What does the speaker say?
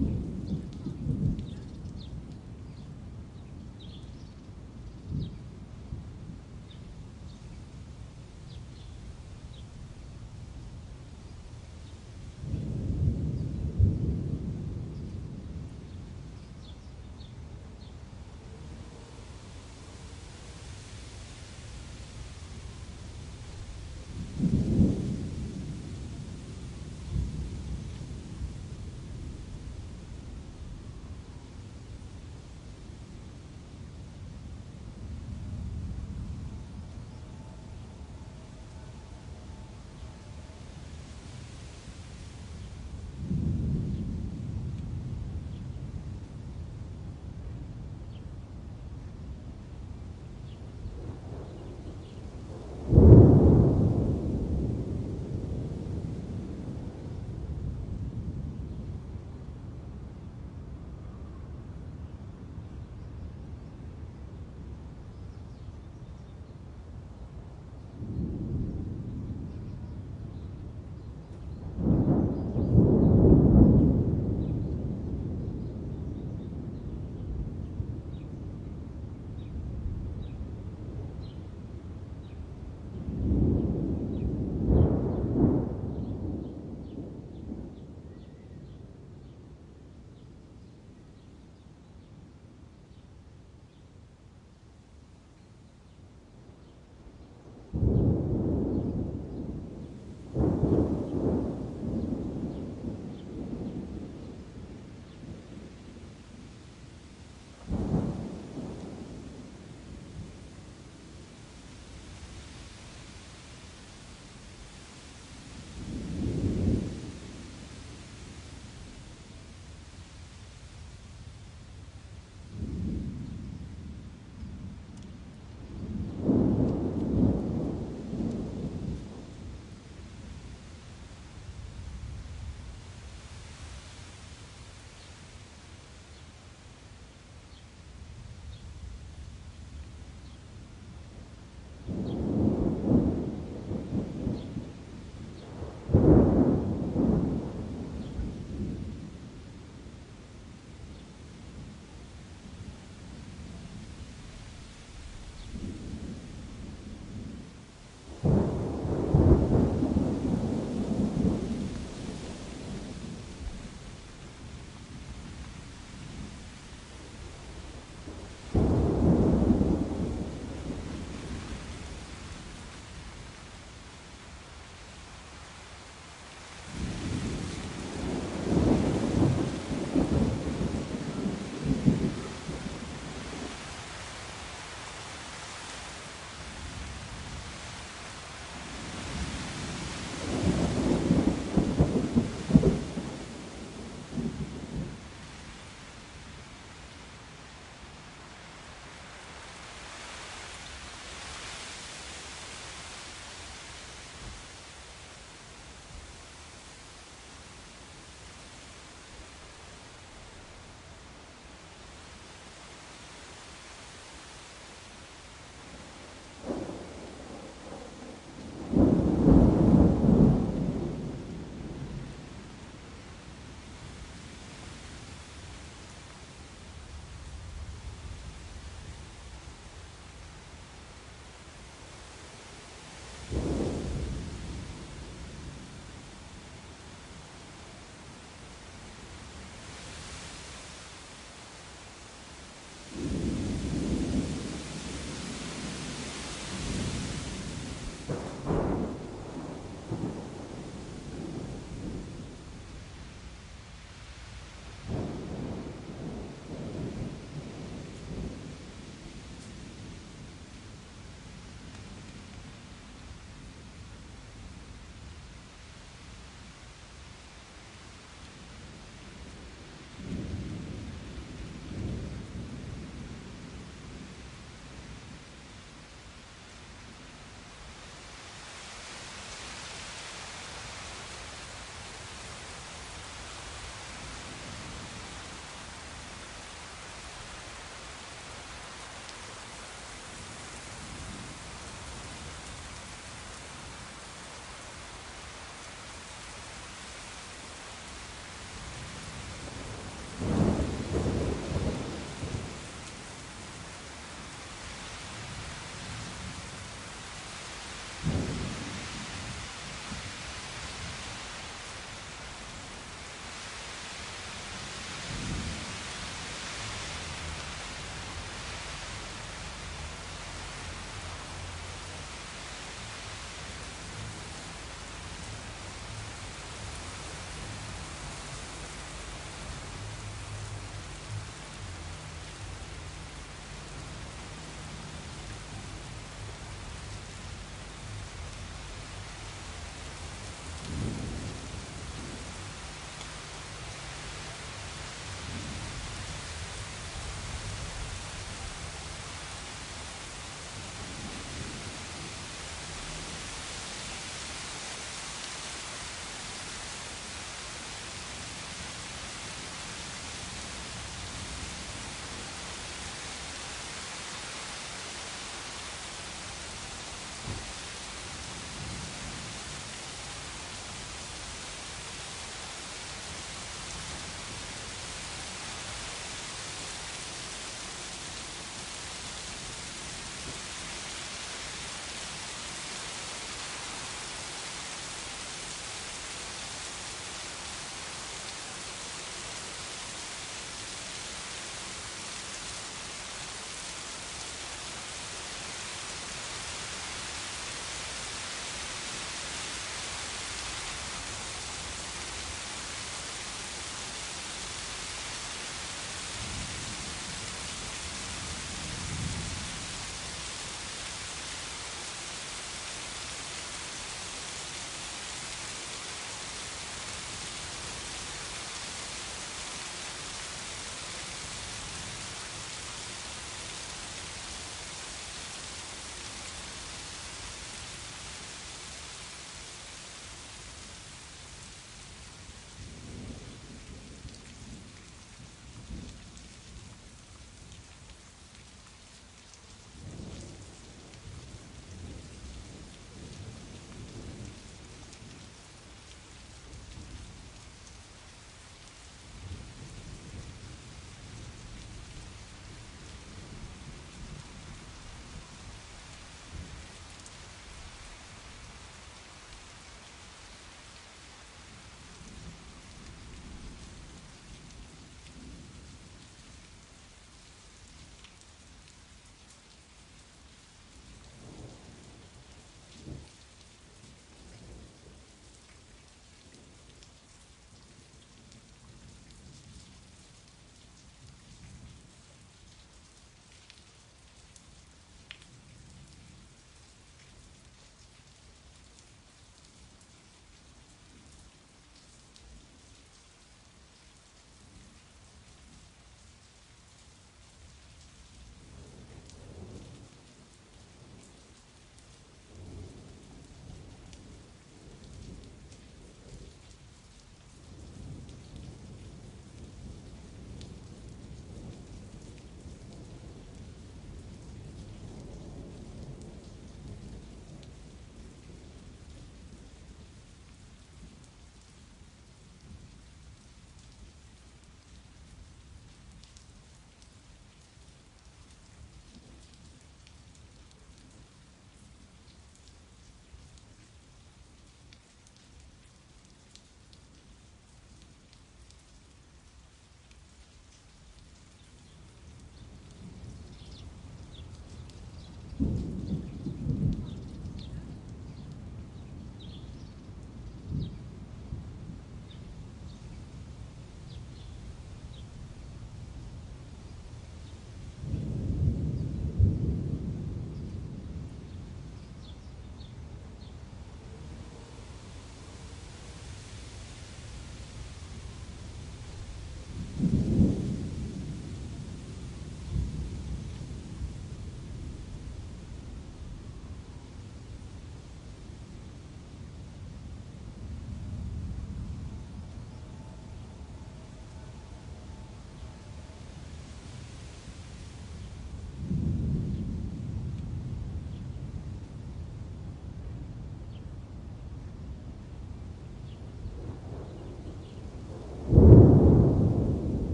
you.